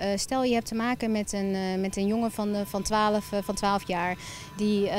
Uh, stel je hebt te maken met een, uh, met een jongen van, uh, van, 12, van 12 jaar die,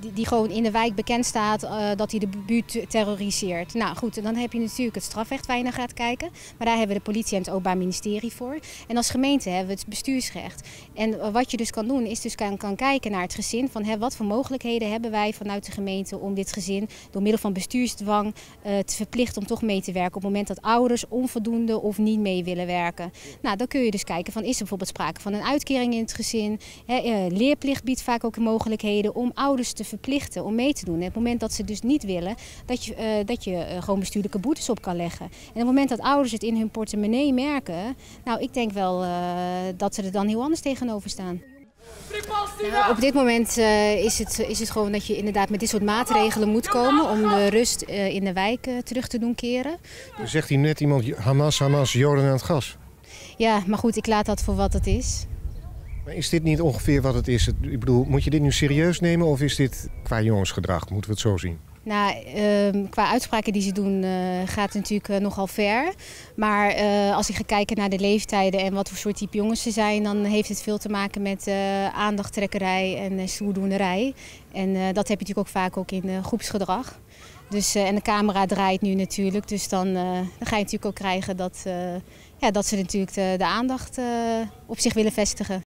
die, die, gewoon in de wijk bekend staat dat hij de buurt terroriseert. Nou goed, dan heb je natuurlijk het strafrecht waar je naar gaat kijken. Maar daar hebben we de politie en het Openbaar Ministerie voor. En als gemeente hebben we het bestuursrecht. En wat je dus kan doen is dus kan, kan kijken naar het gezin. Van hè, wat voor mogelijkheden hebben wij vanuit de gemeente om dit gezin door middel van bestuursdwang te verplichten om toch mee te werken. Op het moment dat ouders onvoldoende of niet mee willen werken. Nou, dan kun je kijken van is er bijvoorbeeld sprake van een uitkering in het gezin. He, leerplicht biedt vaak ook mogelijkheden om ouders te verplichten om mee te doen. En op het moment dat ze dus niet willen, dat je, uh, dat je uh, gewoon bestuurlijke boetes op kan leggen. En op het moment dat ouders het in hun portemonnee merken, nou ik denk wel dat ze er dan heel anders tegenover staan. Nou, op dit moment is, het, is het gewoon dat je inderdaad met dit soort maatregelen moet komen om de rust in de wijk terug te doen keren. Zegt hier net iemand Hamas, Hamas, Joden aan het gas. Ja, maar goed, ik laat dat voor wat het is. Maar is dit niet ongeveer wat het is? Ik bedoel, moet je dit nu serieus nemen of is dit qua jongensgedrag? Moeten we het zo zien? Nou, uh, qua uitspraken die ze doen uh, gaat het natuurlijk uh, nogal ver. Maar uh, als ik ga kijken naar de leeftijden en wat voor soort type jongens ze zijn... dan heeft het veel te maken met aandachttrekkerij en stoerdoenerij. En dat heb je natuurlijk ook vaak ook in groepsgedrag. Dus, en de camera draait nu natuurlijk, dus dan, dan ga je natuurlijk ook krijgen dat, ja, dat ze natuurlijk de, de aandacht op zich willen vestigen.